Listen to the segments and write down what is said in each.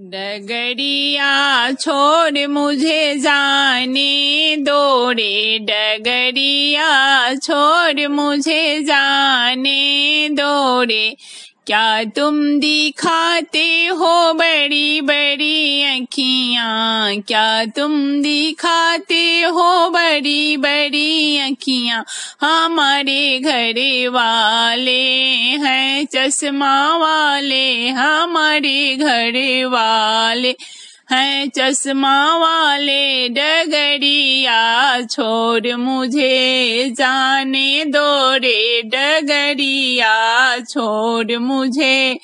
डगरिया छोड़ मुझे जाने दो रे। डगरिया छोड़ मुझे जाने दो रे। क्या तुम दिखाते हो बड़ी बड़ी अखियाँ? क्या तुम दिखाते हो बड़ी बड़ी अखियाँ? हमारे घर वाले हैं, चश्मा वाले, हमारे घर वाले। हैं चश्मा वाले डगरिया, छोड़ मुझे जाने दो रे डगरिया, छोड़ मुझे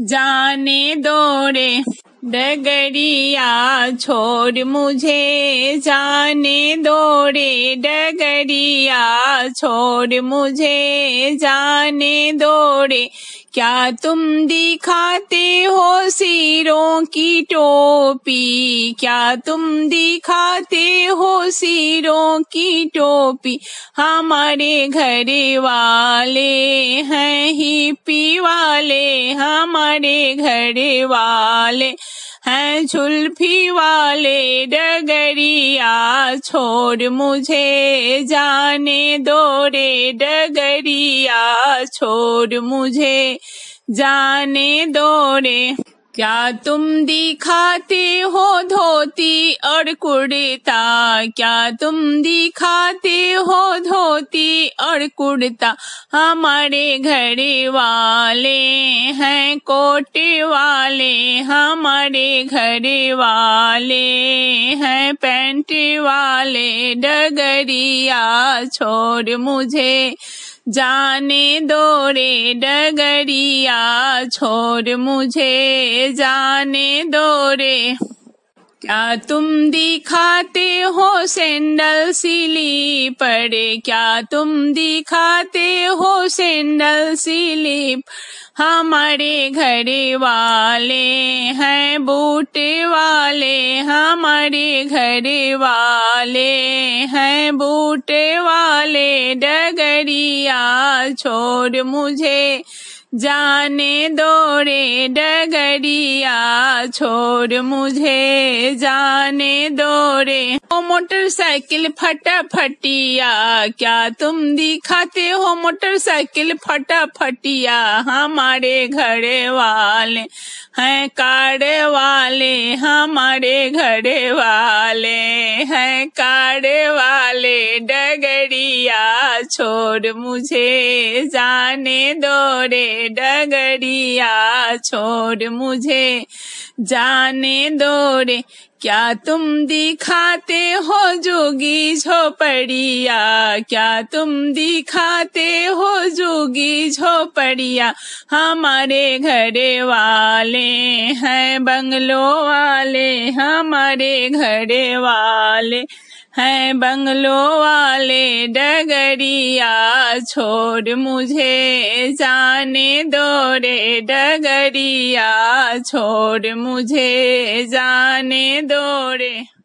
जाने दो रे डगरिया, छोड़ मुझे जाने दो रे डगरिया, छोड़ मुझे जाने दो रे क्या तुम दिखाते हो सिरों की टोपी? क्या तुम दिखाते हो सिरों की टोपी? हमारे घर वाले हैं ही पी वाले, हमारे घर वाले। हैं झुलफी वाले डगरिया, छोड़ मुझे जाने दो रे डगरिया, छोड़ मुझे जाने दो रे। क्या तुम दिखाते हो धोती और कुर्ता? क्या तुम दिखाते हो धोती और कुर्ता? हमारे घर वाले हैं, कोट वाले। हमारे घर वाले हैं, पैंट वाले। डगरिया, छोड़ मुझे। जाने दो रे डगरिया छोड़ मुझे जाने दो रे क्या तुम दिखाते हो सैंडल पर क्या तुम दिखाते हो सैंडल सिलीप हमारे घर वाले हैं, बूटे वाले हमारे घर वाले हैं, बूटे वाले डगरिया, छोड़ मुझे। जाने दो रे डगरिया, छोड़ मुझे जाने दो रे ओ मोटरसाइकिल फटा फटिया क्या तुम दिखाते हो मोटरसाइकिल फटा फटिया हमारे घर वाले हैं, कार वाले, हमारे घर वाले हैं, कार वाले डगरिया छोड़ मुझे जाने दो रे डगरिया छोड़ मुझे जाने दो रे। क्या तुम दिखाते हो जोगी झोपड़िया? क्या तुम दिखाते हो जोगी झोपड़िया? हमारे घर वाले हैं, बंगलो वाले, हमारे घर वाले। हैं बंगलो वाले डगरिया, छोड़ मुझे जाने दो रे डगरिया, छोड़ मुझे जाने दो रे।